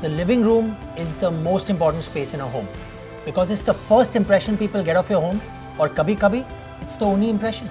the living room is the most important space in a home because it's the first impression people get of your home, or kabhi kabhi, it's the only impression.